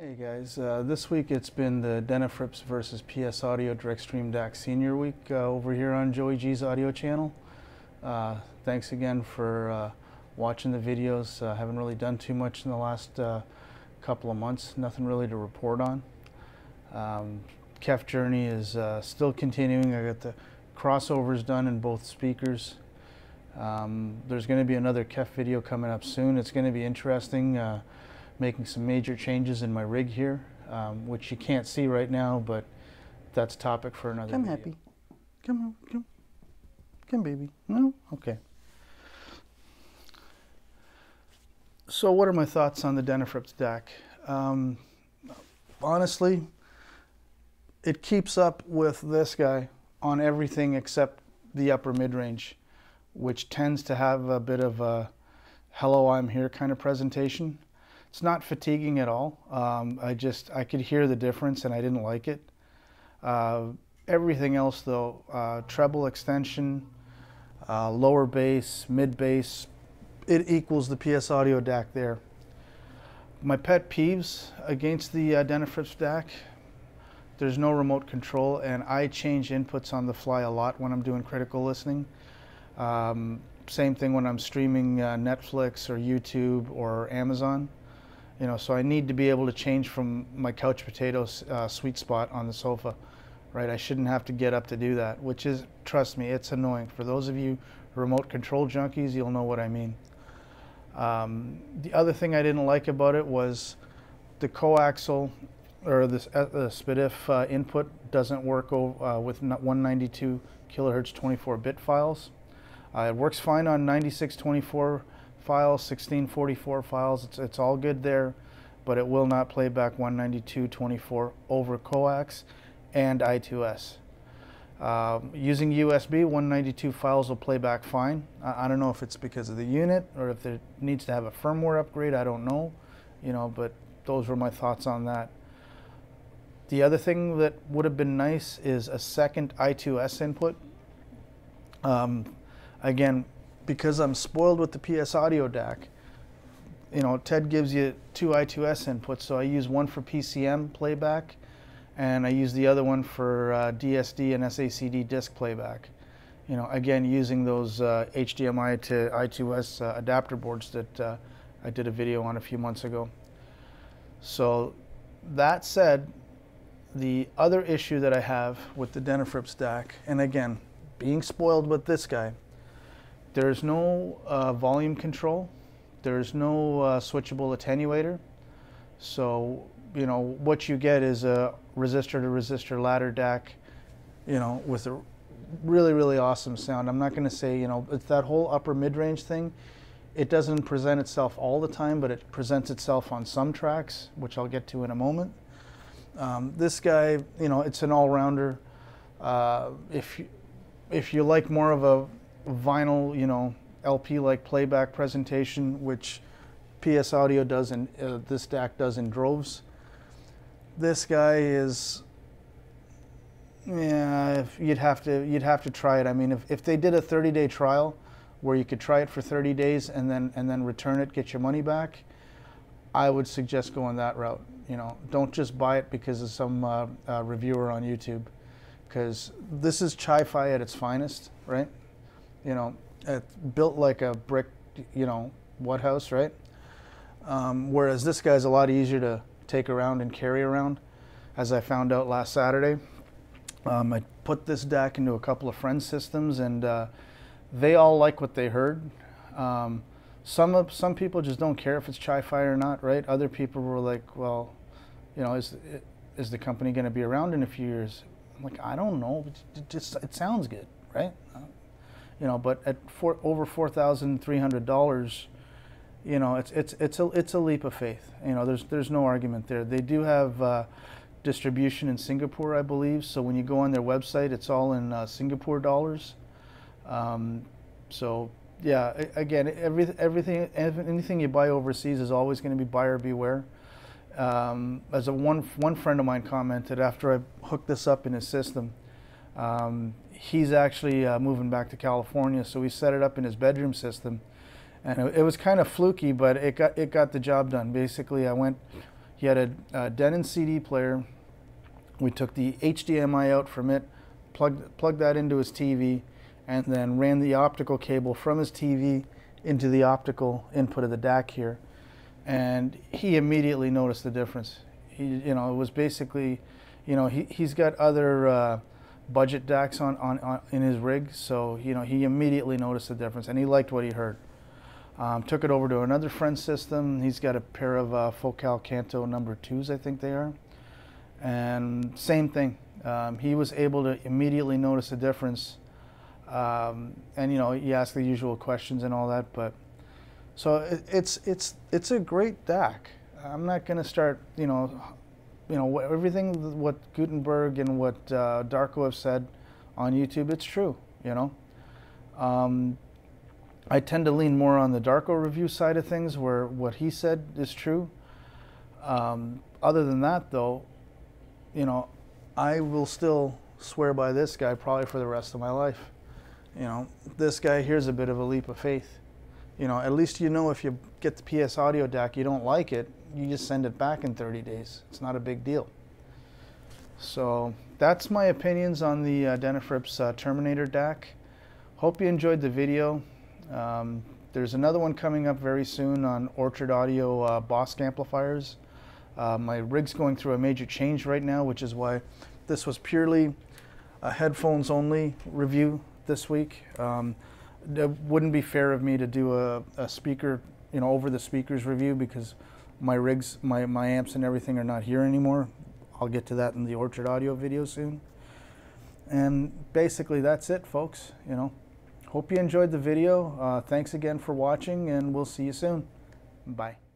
Hey guys, uh, this week it's been the Denafrips versus PS Audio DirectStream DAC Senior Week uh, over here on Joey G's audio channel. Uh, thanks again for uh, watching the videos. Uh, haven't really done too much in the last uh, couple of months, nothing really to report on. Um, KEF journey is still continuing. I got the crossovers done in both speakers. Um, there's going to be another KEF video coming up soon. It's going to be interesting making some major changes in my rig here, um, which you can't see right now, but that's topic for another Come video. happy. Come on, come. Come baby. No? Okay. So what are my thoughts on the Denafrips DAC? Um, honestly, it keeps up with this guy on everything except the upper mid-range, which tends to have a bit of a hello, I'm here kind of presentation. It's not fatiguing at all. Um, I just, I could hear the difference and I didn't like it. Uh, everything else though, uh, treble extension, uh, lower bass, mid bass, it equals the PS Audio DAC there. My pet peeves against the uh, Denafrips DAC, there's no remote control and I change inputs on the fly a lot when I'm doing critical listening. Um, same thing when I'm streaming uh, Netflix or YouTube or Amazon. You know, so I need to be able to change from my couch potato uh, sweet spot on the sofa, right? I shouldn't have to get up to do that, which is, trust me, it's annoying. For those of you remote control junkies, you'll know what I mean. Um, the other thing I didn't like about it was the coaxial or the, uh, the SPDIF uh, input doesn't work uh, with 192 kilohertz 24-bit files. Uh, it works fine on 9624 files, 1644 files, it's, it's all good there, but it will not play back 192.24 over coax and I2S. Um, using USB, 192 files will play back fine. I, I, don't know if it's because of the unit or if it needs to have a firmware upgrade, I don't know, you know, but those were my thoughts on that. The other thing that would have been nice is a second I2S input. Um, again, because I'm spoiled with the PS Audio DAC, you know, TED gives you two I2S inputs, so I use one for PCM playback, and I use the other one for uh, DSD and SACD disc playback. You know, again, using those uh, HDMI to I2S uh, adapter boards that uh, I did a video on a few months ago. So, that said, the other issue that I have with the Denafrips DAC, and again, being spoiled with this guy, there's no uh, volume control. There's no uh, switchable attenuator. So, you know, what you get is a resistor to resistor ladder DAC, you know, with a really, really awesome sound. I'm not going to say, you know, it's that whole upper mid-range thing. It doesn't present itself all the time, but it presents itself on some tracks, which I'll get to in a moment. Um, this guy, you know, it's an all-rounder. Uh, if, you, if you like more of a vinyl, you know, LP-like playback presentation, which PS Audio does and uh, this DAC does in droves. This guy is, yeah, you'd have to you'd have to try it. I mean, if, if they did a 30-day trial where you could try it for 30 days and then and then return it, get your money back, I would suggest going that route. You know, don't just buy it because of some uh, uh, reviewer on YouTube, because this is Chi-Fi at its finest, right? You know, built like a brick, you know, what house, right? Um, whereas this guy's a lot easier to take around and carry around, as I found out last Saturday. Um, I put this DAC into a couple of friends' systems, and uh, they all like what they heard. Um, some of, some people just don't care if it's Chi-Fi or not, right? Other people were like, well, you know, is is the company going to be around in a few years? I'm like, I don't know. It just it sounds good, right? You know, but at four, over four thousand three hundred dollars, you know, it's it's it's a it's a leap of faith. You know, there's there's no argument there. They do have uh, distribution in Singapore, I believe. So when you go on their website, it's all in uh, Singapore dollars. Um, so yeah, again, every, everything anything you buy overseas is always going to be buyer beware. Um, as a one one friend of mine commented after I hooked this up in his system. Um, he's actually uh, moving back to California, so we set it up in his bedroom system, and it, it, was kind of fluky, but it got it got the job done. Basically, I went. He had a, a Denon CD player. We took the HDMI out from it, plugged plugged that into his TV, and then ran the optical cable from his TV into the optical input of the DAC here. And he immediately noticed the difference. He, you know, it was basically, you know, he, he's got other uh, budget DACs on, on, on in his rig, so, you know, he immediately noticed the difference and he liked what he heard. Um, took it over to another friend's system. He's got a pair of uh, Focal Kanta number twos, I think they are. And same thing. Um, he was able to immediately notice a difference. Um, and you know, he asked the usual questions and all that, but so it, it's it's it's a great DAC. I'm not going to start, you know, you know everything what Guttenberg and what uh, Darko have said on YouTube. It's true, you know. Um, I tend to lean more on the Darko review side of things, where what he said is true. Um, other than that, though, you know, I will still swear by this guy probably for the rest of my life. You know, this guy here's a bit of a leap of faith. You know, at least you know if you get the PS Audio DAC, you don't like it, you just send it back in 30 days. It's not a big deal. So that's my opinions on the uh, Denafrips uh, Terminator DAC. Hope you enjoyed the video. Um, there's another one coming up very soon on Orchard Audio uh, BOSC amplifiers. Uh, my rig's going through a major change right now, which is why this was purely a headphones only review this week. Um, it wouldn't be fair of me to do a, a speaker, you know, over the speakers review because my rigs, my, my amps and everything are not here anymore. I'll get to that in the Orchard Audio video soon. And basically that's it, folks, you know. Hope you enjoyed the video. Uh, thanks again for watching, and we'll see you soon. Bye.